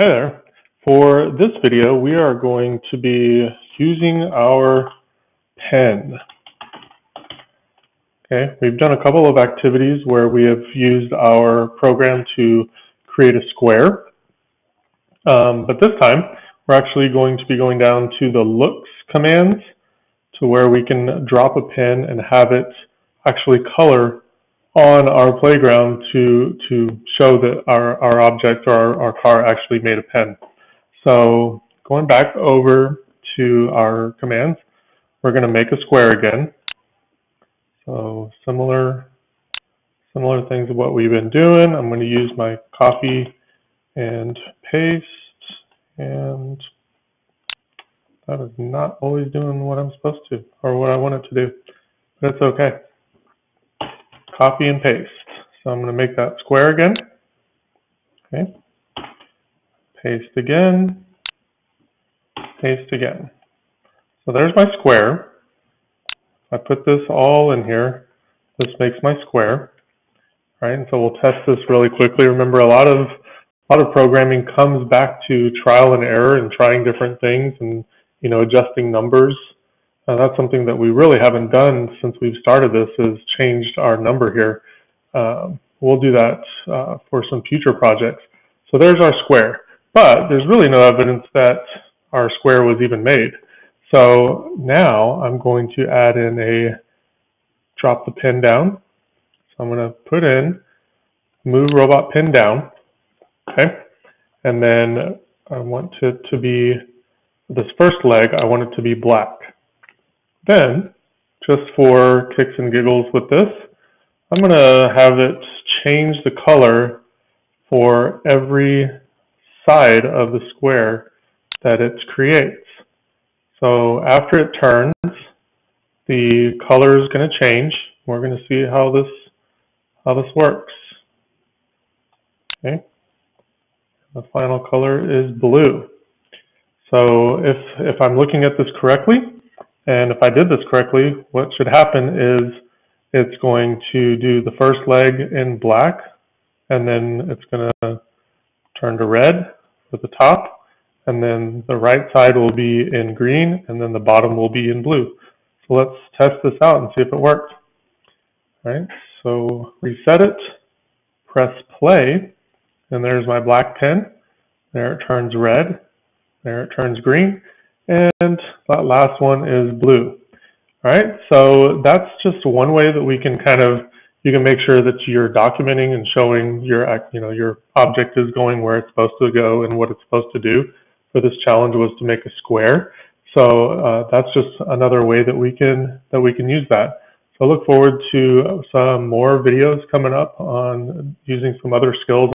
Hi there. For this video, we are going to be using our pen. Okay, we've done a couple of activities where we have used our program to create a square. Um, but this time, we're actually going to be going down to the looks commands to where we can drop a pen and have it actually color on our playground to to show that our, our object or our, our car actually made a pen. So going back over to our commands, we're going to make a square again. So similar similar things of what we've been doing. I'm going to use my copy and paste and that is not always doing what I'm supposed to or what I want it to do, but it's okay copy and paste. So I'm going to make that square again. Okay. Paste again. Paste again. So there's my square. I put this all in here. This makes my square. Right, and so we'll test this really quickly. Remember, a lot of a lot of programming comes back to trial and error and trying different things and you know adjusting numbers uh, that's something that we really haven't done since we've started this is changed our number here. Um, we'll do that uh, for some future projects. So there's our square, but there's really no evidence that our square was even made. So now I'm going to add in a drop the pen down. So I'm going to put in move robot pen down. Okay. And then I want it to be this first leg, I want it to be black. Then, just for kicks and giggles with this, I'm going to have it change the color for every side of the square that it creates. So after it turns, the color is going to change. We're going to see how this how this works. Okay. The final color is blue. So if if I'm looking at this correctly, and if I did this correctly, what should happen is it's going to do the first leg in black, and then it's going to turn to red at the top, and then the right side will be in green, and then the bottom will be in blue. So let's test this out and see if it works. All right, so reset it, press play, and there's my black pen. There it turns red, there it turns green, and that last one is blue. All right, so that's just one way that we can kind of, you can make sure that you're documenting and showing your, you know, your object is going where it's supposed to go and what it's supposed to do. For this challenge was to make a square. So uh, that's just another way that we can, that we can use that. So I look forward to some more videos coming up on using some other skills